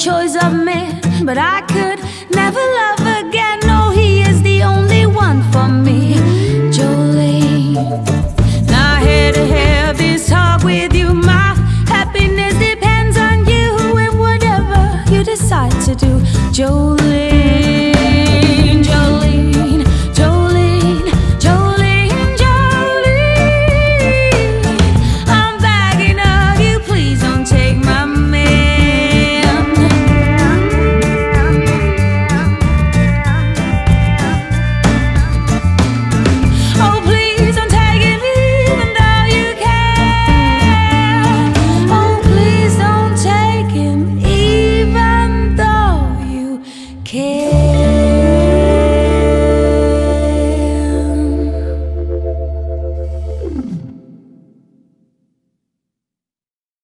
choice of me but I could never love again. No, he is the only one for me, Jolene. Now, here to have this talk with you, my happiness depends on you and whatever you decide to do, Jolene.